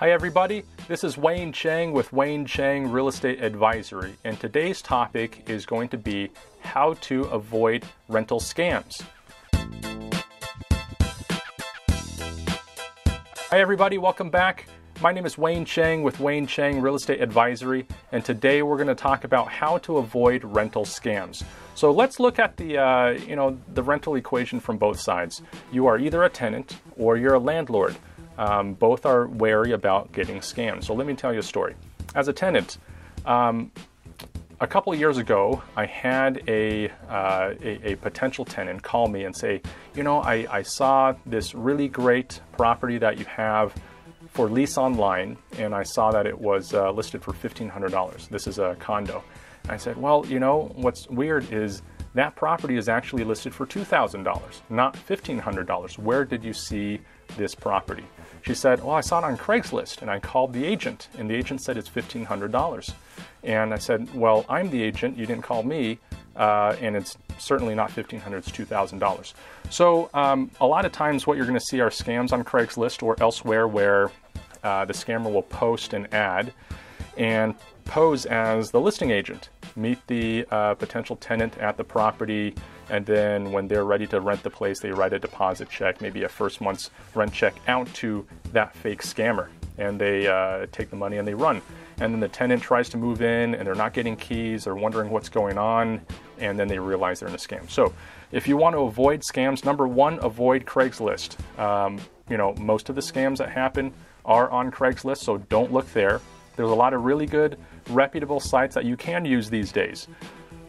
Hi, everybody. This is Wayne Chang with Wayne Chang Real Estate Advisory, and today's topic is going to be how to avoid rental scams. Hi, everybody. Welcome back. My name is Wayne Chang with Wayne Chang Real Estate Advisory, and today we're going to talk about how to avoid rental scams. So let's look at the uh, you know the rental equation from both sides. You are either a tenant or you're a landlord. Um, both are wary about getting scammed. So let me tell you a story. As a tenant, um, a couple years ago, I had a, uh, a, a, potential tenant call me and say, you know, I, I saw this really great property that you have for lease online, and I saw that it was uh, listed for $1,500. This is a condo. I said, well, you know, what's weird is that property is actually listed for $2,000, not $1,500. Where did you see this property? She said, Well, I saw it on Craigslist. And I called the agent, and the agent said it's $1,500. And I said, Well, I'm the agent. You didn't call me. Uh, and it's certainly not 1,500, it's $2,000. So, um, a lot of times, what you're going to see are scams on Craigslist or elsewhere where uh, the scammer will post an ad and pose as the listing agent, meet the uh, potential tenant at the property, and then when they're ready to rent the place, they write a deposit check, maybe a first month's rent check out to that fake scammer. And they uh, take the money and they run. And then the tenant tries to move in and they're not getting keys, they're wondering what's going on, and then they realize they're in a scam. So, if you want to avoid scams, number one, avoid Craigslist. Um, you know, most of the scams that happen are on Craigslist, so don't look there. There's a lot of really good, reputable sites that you can use these days,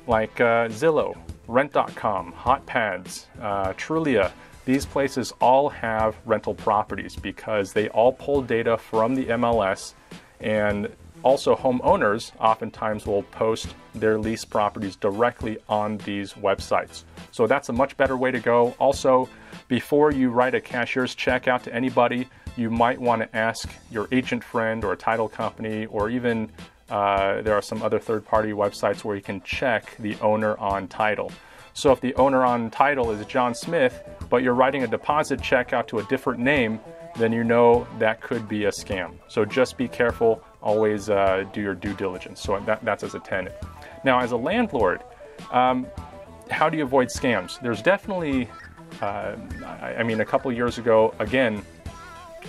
like uh, Zillow, Rent.com, HotPads, uh, Trulia. These places all have rental properties because they all pull data from the MLS and also homeowners oftentimes will post their lease properties directly on these websites. So that's a much better way to go. Also, before you write a cashier's check out to anybody, you might want to ask your agent friend or a title company or even uh, there are some other third party websites where you can check the owner on title. So if the owner on title is John Smith, but you're writing a deposit check out to a different name, then you know that could be a scam. So just be careful, always uh, do your due diligence. So that, that's as a tenant. Now, as a landlord, um, how do you avoid scams? There's definitely, uh, I, I mean, a couple years ago, again,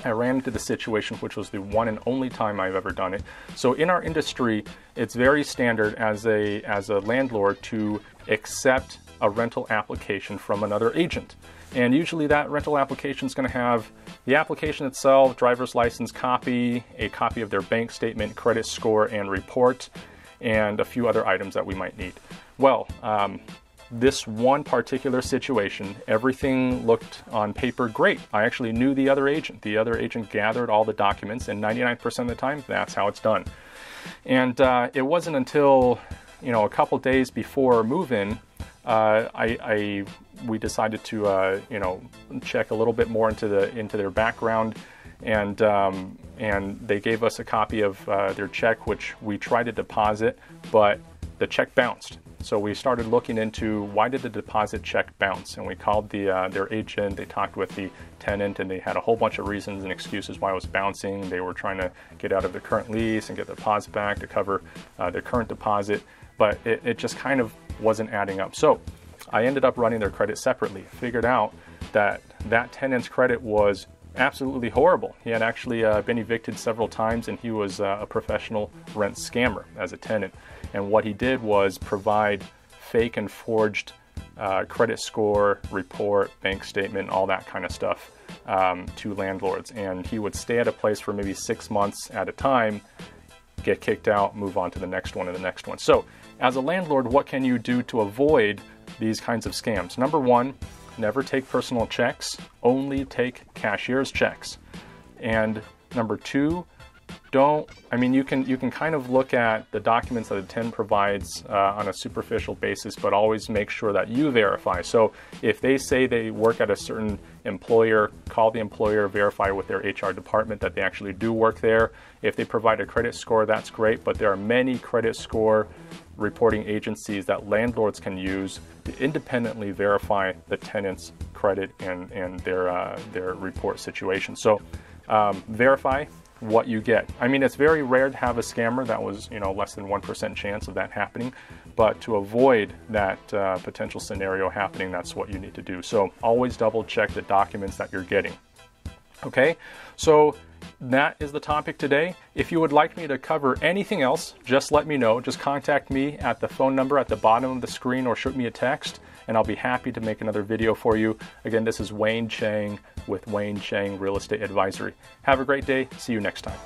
I ran into the situation, which was the one and only time I've ever done it. So in our industry, it's very standard as a as a landlord to accept a rental application from another agent. And usually that rental application is going to have the application itself, driver's license copy, a copy of their bank statement, credit score, and report, and a few other items that we might need. Well, um, this one particular situation, everything looked on paper great. I actually knew the other agent. The other agent gathered all the documents, and 99% of the time, that's how it's done. And uh, it wasn't until you know a couple days before move-in, uh, I, I, we decided to uh, you know check a little bit more into the into their background. And um, and they gave us a copy of uh, their check, which we tried to deposit, but the check bounced. So we started looking into why did the deposit check bounce, and we called the uh, their agent. They talked with the tenant, and they had a whole bunch of reasons and excuses why it was bouncing. They were trying to get out of their current lease and get the deposit back to cover uh, their current deposit, but it, it just kind of wasn't adding up. So I ended up running their credit separately. Figured out that that tenant's credit was absolutely horrible. He had actually uh, been evicted several times, and he was uh, a professional rent scammer as a tenant. And what he did was provide fake and forged uh, credit score, report, bank statement, all that kind of stuff um, to landlords. And he would stay at a place for maybe six months at a time, get kicked out, move on to the next one and the next one. So, as a landlord, what can you do to avoid these kinds of scams? Number one, never take personal checks, only take cashier's checks. And number two, don't i mean you can you can kind of look at the documents that a tenant provides uh, on a superficial basis but always make sure that you verify. So if they say they work at a certain employer call the employer verify with their hr department that they actually do work there. If they provide a credit score that's great but there are many credit score reporting agencies that landlords can use to independently verify the tenant's credit and, and their, uh, their report situation. So um, verify what you get. I mean, it's very rare to have a scammer that was, you know, less than 1% chance of that happening, but to avoid that uh, potential scenario happening, that's what you need to do. So always double check the documents that you're getting. Okay, so that is the topic today. If you would like me to cover anything else, just let me know. Just contact me at the phone number at the bottom of the screen or shoot me a text, and I'll be happy to make another video for you. Again, this is Wayne Chang with Wayne Chang Real Estate Advisory. Have a great day. See you next time.